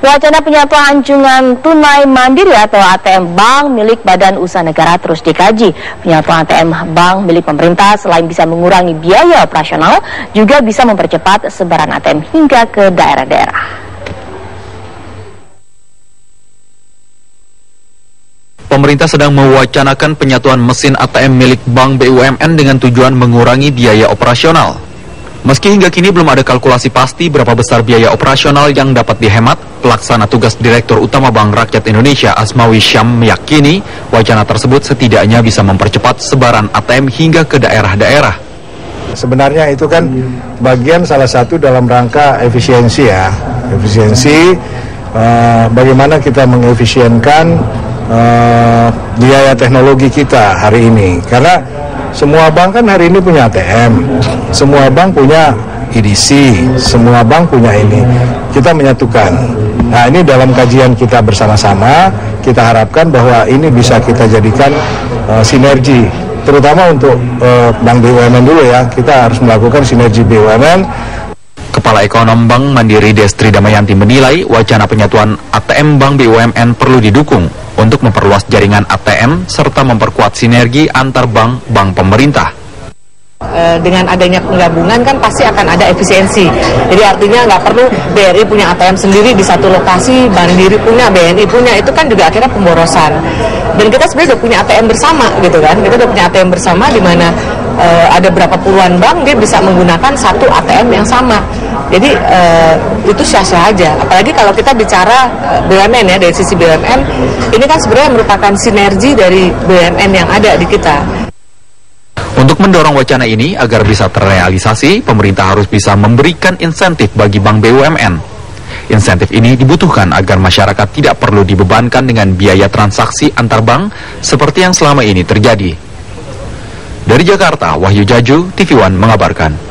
Wacana penyatuan anjungan tunai mandiri atau ATM Bank milik Badan Usaha Negara terus dikaji. Penyatuan ATM Bank milik pemerintah selain bisa mengurangi biaya operasional, juga bisa mempercepat sebaran ATM hingga ke daerah-daerah. Pemerintah sedang mewacanakan penyatuan mesin ATM milik Bank BUMN dengan tujuan mengurangi biaya operasional. Meski hingga kini belum ada kalkulasi pasti berapa besar biaya operasional yang dapat dihemat, pelaksana tugas Direktur Utama Bank Rakyat Indonesia Asmawi Syam meyakini wacana tersebut setidaknya bisa mempercepat sebaran ATM hingga ke daerah-daerah. Sebenarnya itu kan bagian salah satu dalam rangka efisiensi ya, efisiensi uh, bagaimana kita mengefisienkan uh, biaya teknologi kita hari ini. Karena semua bank kan hari ini punya ATM, semua bank punya EDC, semua bank punya ini. Kita menyatukan. Nah ini dalam kajian kita bersama-sama, kita harapkan bahwa ini bisa kita jadikan uh, sinergi, terutama untuk uh, Bank BUMN dulu ya. Kita harus melakukan sinergi BUMN Kepala Ekonom Bank Mandiri Destri Damayanti menilai wacana penyatuan ATM Bank BUMN perlu didukung untuk memperluas jaringan ATM serta memperkuat sinergi antar bank-bank pemerintah dengan adanya penggabungan kan pasti akan ada efisiensi. Jadi artinya nggak perlu BRI punya ATM sendiri di satu lokasi, Mandiri punya, BNI punya, itu kan juga akhirnya pemborosan. Dan kita sebenarnya udah punya ATM bersama gitu kan, kita udah punya ATM bersama di mana uh, ada berapa puluhan bank dia bisa menggunakan satu ATM yang sama. Jadi uh, itu sia-sia aja. Apalagi kalau kita bicara eh, BUMN ya dari sisi BUMN, ini kan sebenarnya merupakan sinergi dari BUMN yang ada di kita. Untuk mendorong wacana ini agar bisa terrealisasi, pemerintah harus bisa memberikan insentif bagi bank BUMN. Insentif ini dibutuhkan agar masyarakat tidak perlu dibebankan dengan biaya transaksi antar bank seperti yang selama ini terjadi. Dari Jakarta, Wahyu Jaju, TV One mengabarkan.